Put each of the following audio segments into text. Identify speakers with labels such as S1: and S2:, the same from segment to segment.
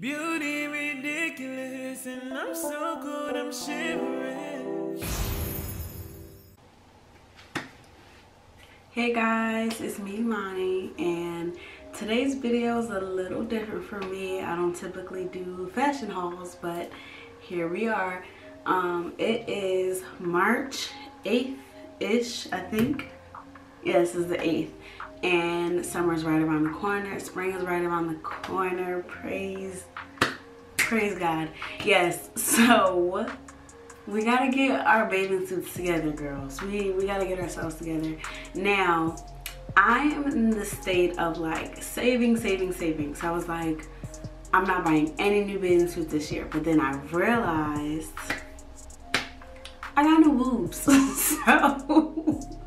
S1: Beauty ridiculous, and I'm so cold, I'm shivering.
S2: Hey guys, it's me Imani and today's video is a little different for me. I don't typically do fashion hauls but here we are. Um, it is March 8th-ish I think. Yes, it's the 8th and summer's right around the corner. Spring is right around the corner. Praise, praise God. Yes, so we gotta get our bathing suits together girls we we gotta get ourselves together now i am in the state of like saving saving saving so i was like i'm not buying any new bathing suits this year but then i realized i got new boobs so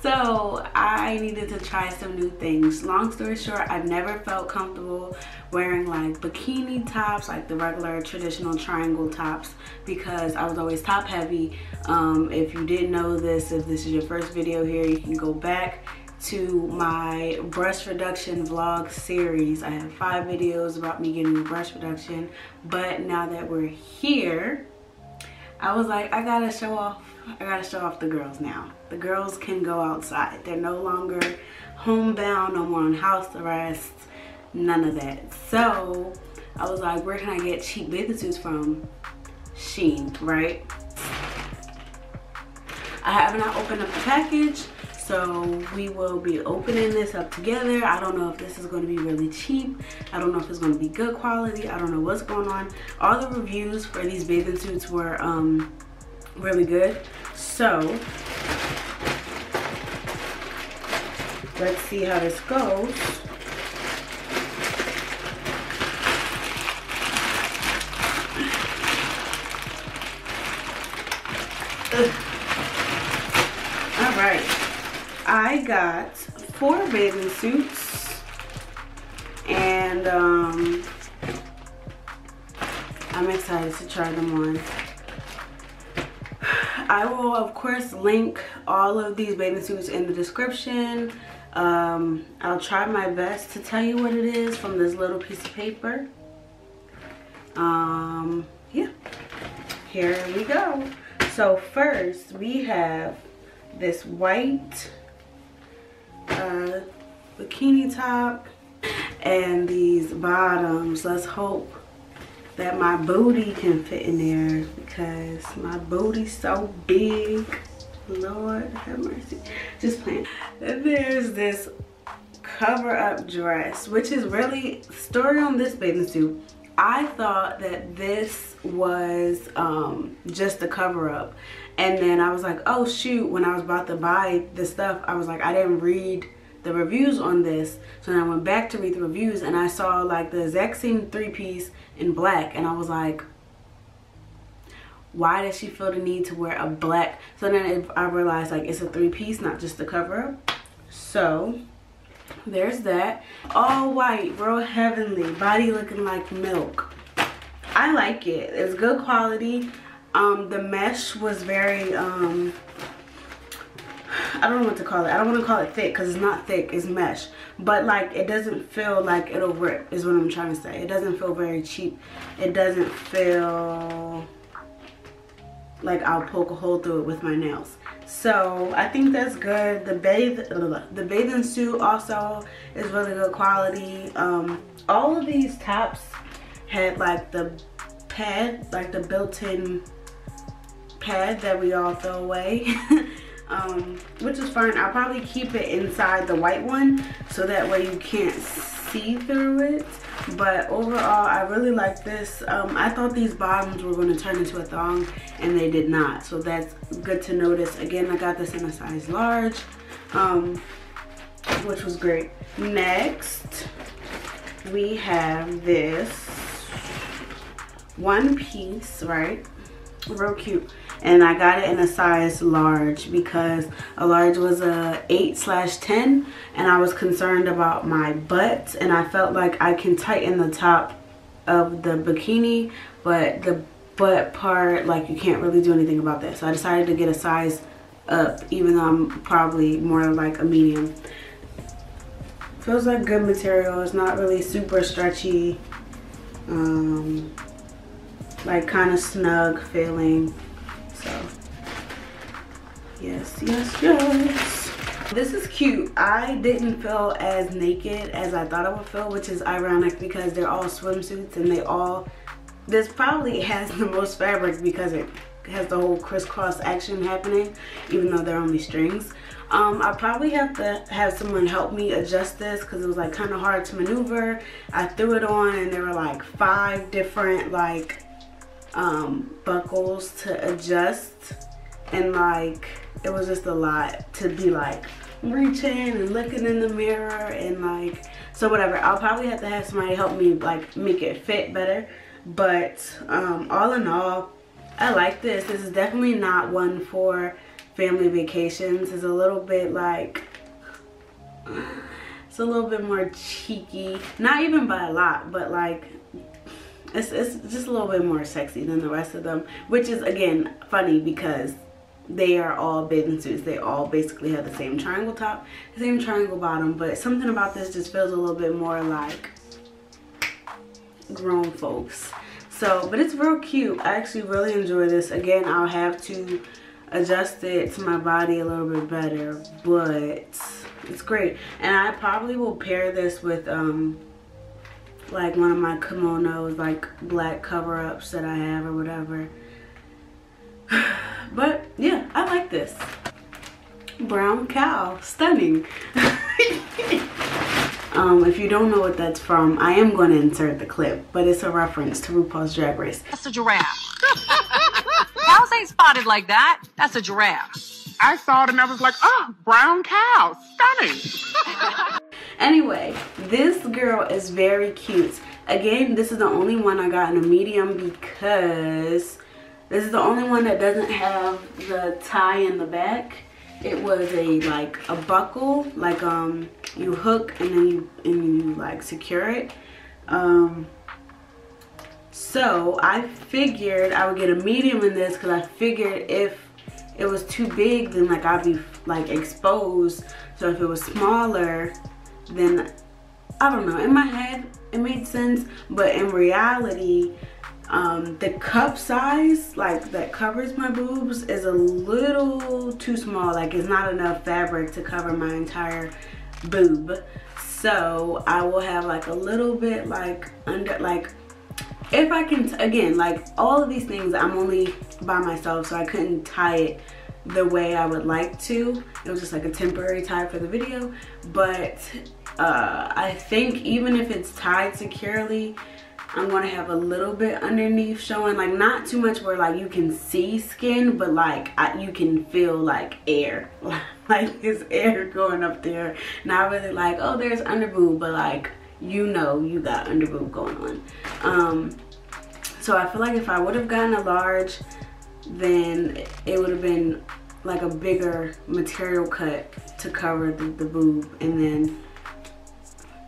S2: so I needed to try some new things. Long story short, I've never felt comfortable wearing like bikini tops, like the regular traditional triangle tops because I was always top heavy. Um, if you didn't know this, if this is your first video here, you can go back to my breast reduction vlog series. I have five videos about me getting a breast reduction, but now that we're here, I was like, I gotta show off I gotta show off the girls now. The girls can go outside. They're no longer homebound, no more on house arrest, none of that. So I was like, where can I get cheap bathing suits from? Shein, right? I have not opened up the package, so we will be opening this up together. I don't know if this is going to be really cheap. I don't know if it's going to be good quality. I don't know what's going on. All the reviews for these bathing suits were um, really good. So let's see how this goes. All right, I got four bathing suits and um, I'm excited to try them on. I will of course link all of these bathing suits in the description. Um, I'll try my best to tell you what it is from this little piece of paper. Um, yeah, here we go. So first we have this white uh, bikini top and these bottoms. Let's hope that my booty can fit in there because my booty's so big. Lord have mercy. Just playing. There's this cover up dress, which is really story on this bathing suit. I thought that this was um, just a cover up. And then I was like, oh shoot, when I was about to buy the stuff, I was like, I didn't read the reviews on this. So then I went back to read the reviews and I saw like the exact same three piece in black. And I was like, why does she feel the need to wear a black? So then I realized like it's a three piece, not just a cover. So there's that. All white, real heavenly, body looking like milk. I like it. It's good quality. Um, the mesh was very, um, I don't know what to call it. I don't want to call it thick because it's not thick. It's mesh. But like it doesn't feel like it'll rip is what I'm trying to say. It doesn't feel very cheap. It doesn't feel like I'll poke a hole through it with my nails. So I think that's good. The bathe the bathing suit also is really good quality. Um, all of these tops had like the pad, like the built-in pad that we all throw away. um, which is fine. I'll probably keep it inside the white one so that way you can't see through it. But overall, I really like this. Um, I thought these bottoms were going to turn into a thong and they did not. So that's good to notice. Again, I got this in a size large, um, which was great. Next, we have this one piece, right? Real cute. And I got it in a size large because a large was a 8 slash 10 and I was concerned about my butt and I felt like I can tighten the top of the bikini but the butt part like you can't really do anything about that. So I decided to get a size up even though I'm probably more like a medium. Feels like good material. It's not really super stretchy. Um, like kind of snug feeling. So yes, yes, yes. This is cute. I didn't feel as naked as I thought I would feel, which is ironic because they're all swimsuits and they all, this probably has the most fabric because it has the whole crisscross action happening, even though they're only strings. Um, I probably have to have someone help me adjust this because it was like kind of hard to maneuver. I threw it on and there were like five different like um, buckles to adjust. And like it was just a lot to be like reaching and looking in the mirror and like so whatever. I'll probably have to have somebody help me like make it fit better. But um, all in all I like this. This is definitely not one for family vacations. It's a little bit like it's a little bit more cheeky. Not even by a lot but like it's, it's just a little bit more sexy than the rest of them which is again funny because they are all bathing suits. They all basically have the same triangle top the same triangle bottom but something about this just feels a little bit more like grown folks. So but it's real cute. I actually really enjoy this. Again i'll have to adjust it to my body a little bit better but it's great. And i probably will pair this with um like one of my kimonos like black cover-ups that i have or whatever but yeah, I like this. Brown cow, stunning. um, if you don't know what that's from, I am going to insert the clip, but it's a reference to RuPaul's Drag Race.
S3: That's a giraffe. Cows ain't spotted like that. That's a giraffe.
S4: I saw it and I was like, oh, brown cow, stunning.
S2: anyway, this girl is very cute. Again, this is the only one I got in a medium because this is the only one that doesn't have the tie in the back. It was a like a buckle, like um you hook and then you and you like secure it. Um so I figured I would get a medium in this because I figured if it was too big then like I'd be like exposed. So if it was smaller then I don't know, in my head it made sense, but in reality um, the cup size like that covers my boobs is a little too small. Like it's not enough fabric to cover my entire boob. So I will have like a little bit like under like if I can again like all of these things I'm only by myself so I couldn't tie it the way I would like to. It was just like a temporary tie for the video. But uh, I think even if it's tied securely I'm gonna have a little bit underneath showing like not too much where like you can see skin but like I, you can feel like air. Like it's air going up there. Not really like oh there's underboob but like you know you got underboob going on. Um so I feel like if I would have gotten a large then it would have been like a bigger material cut to cover the, the boob and then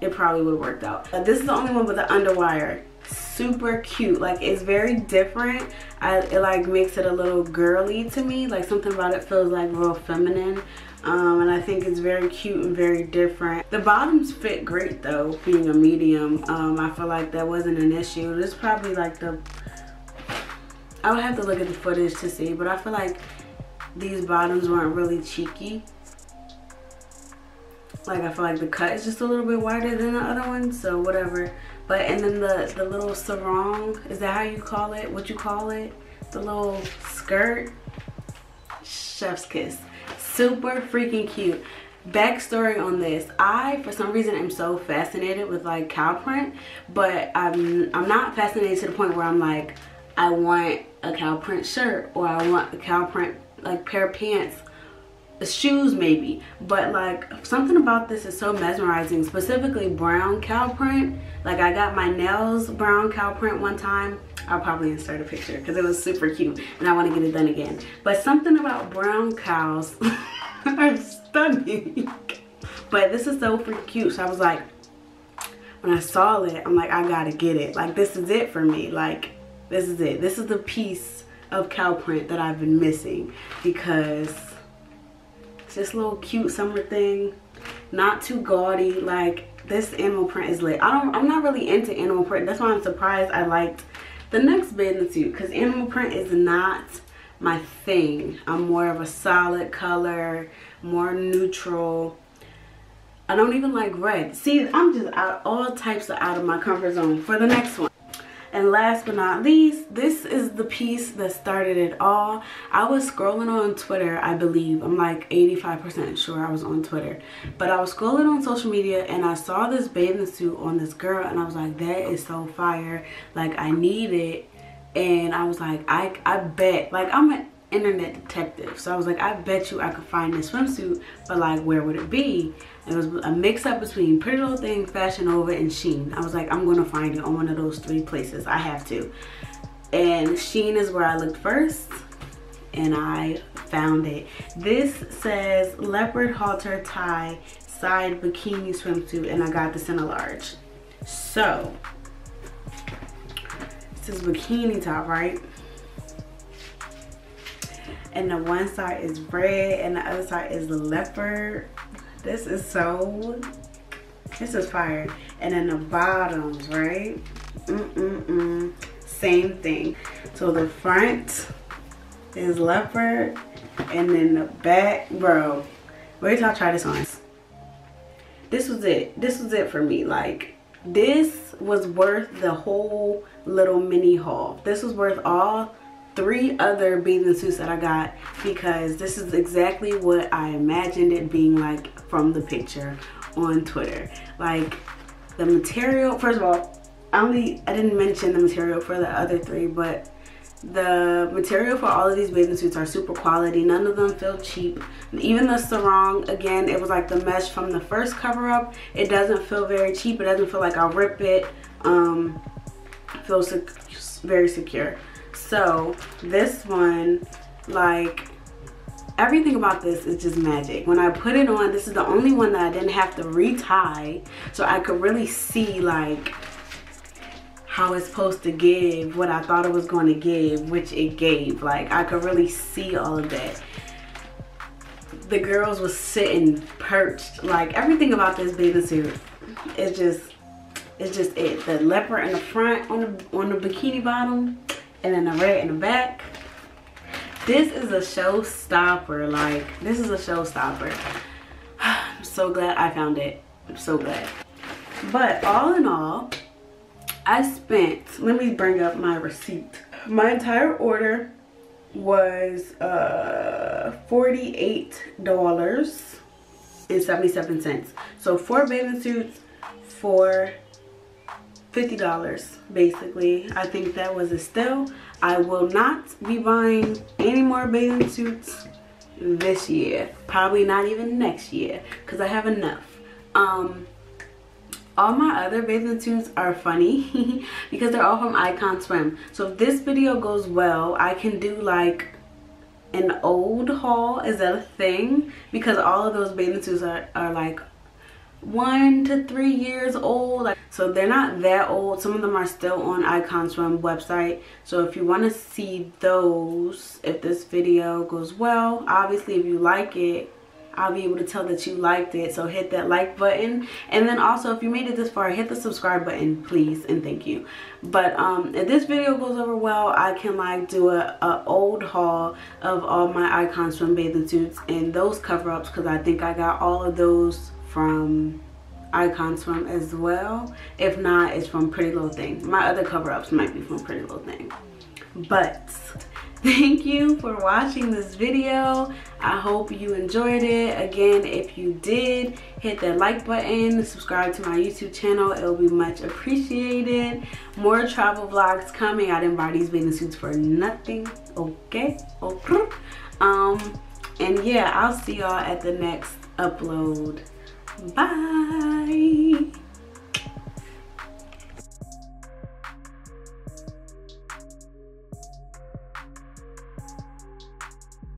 S2: it probably would have worked out. Uh, this is the only one with the underwire. Super cute. Like it's very different. I, it like makes it a little girly to me. Like something about it feels like real feminine um, and I think it's very cute and very different. The bottoms fit great though, being a medium. Um, I feel like that wasn't an issue. This is probably like the, I would have to look at the footage to see, but I feel like these bottoms weren't really cheeky. Like I feel like the cut is just a little bit wider than the other one, so whatever. But and then the, the little sarong, is that how you call it? What you call it? The little skirt. Chef's kiss. Super freaking cute. Backstory on this. I, for some reason, am so fascinated with like cow print. But I'm, I'm not fascinated to the point where I'm like, I want a cow print shirt or I want a cow print like pair of pants uh, shoes maybe but like something about this is so mesmerizing specifically brown cow print like i got my nails brown cow print one time i'll probably insert a picture because it was super cute and i want to get it done again but something about brown cows are stunning but this is so freaking cute so i was like when i saw it i'm like i gotta get it like this is it for me like this is it this is the piece of cow print that i've been missing because it's a little cute summer thing. Not too gaudy. Like, this animal print is lit. I don't, I'm not really into animal print. That's why I'm surprised I liked the next bathing suit because animal print is not my thing. I'm more of a solid color, more neutral. I don't even like red. See, I'm just out all types of out of my comfort zone for the next one. And last but not least, this is the piece that started it all. I was scrolling on Twitter, I believe. I'm like 85% sure I was on Twitter. But I was scrolling on social media and I saw this bathing suit on this girl and I was like, that is so fire. Like, I need it. And I was like, I, I bet. Like, I'm an internet detective. So I was like, I bet you I could find this swimsuit, but like, where would it be? It was a mix up between Pretty Little Thing, Fashion Nova, and Shein. I was like, I'm gonna find it on one of those three places. I have to. And Shein is where I looked first and I found it. This says leopard halter tie side bikini swimsuit and I got this in a large. So, this is bikini top, right? And the one side is red and the other side is leopard this is so, this is fire. And then the bottoms, right? Mm-mm-mm. Same thing. So the front is leopard and then the back, bro. Wait till I try this on. This was it. This was it for me. Like, this was worth the whole little mini haul. This was worth all three other bathing suits that I got because this is exactly what I imagined it being like from the picture on Twitter. Like the material, first of all, I only, I didn't mention the material for the other three, but the material for all of these bathing suits are super quality. None of them feel cheap. Even the sarong, again, it was like the mesh from the first cover up. It doesn't feel very cheap. It doesn't feel like I'll rip it. Um, feels sec very secure. So this one, like everything about this is just magic. When I put it on, this is the only one that I didn't have to retie. So I could really see like how it's supposed to give what I thought it was going to give, which it gave. Like I could really see all of that. The girls was sitting perched. Like everything about this bathing suit is just, it's just it. The leopard in the front on the on the bikini bottom and then the red in the back. This is a showstopper. Like, this is a showstopper. I'm so glad I found it. I'm so glad. But all in all, I spent, let me bring up my receipt. My entire order was uh, $48.77. So four bathing suits for $50 basically. I think that was a steal. I will not be buying any more bathing suits this year. Probably not even next year because I have enough. Um, all my other bathing suits are funny because they're all from Icon Swim. So if this video goes well, I can do like an old haul. Is that a thing? Because all of those bathing suits are, are like one to three years old so they're not that old some of them are still on icon swim website so if you want to see those if this video goes well obviously if you like it I'll be able to tell that you liked it so hit that like button and then also if you made it this far hit the subscribe button please and thank you but um if this video goes over well I can like do a, a old haul of all my icons swim bathing suits and those cover-ups because I think I got all of those from icons Swim as well. If not, it's from Pretty Little Thing. My other cover-ups might be from Pretty Little Thing. But thank you for watching this video. I hope you enjoyed it. Again, if you did, hit that like button, subscribe to my YouTube channel. It will be much appreciated. More travel vlogs coming. I didn't buy these bathing suits for nothing. Okay? Okay. Um, and yeah, I'll see y'all at the next upload. Bye.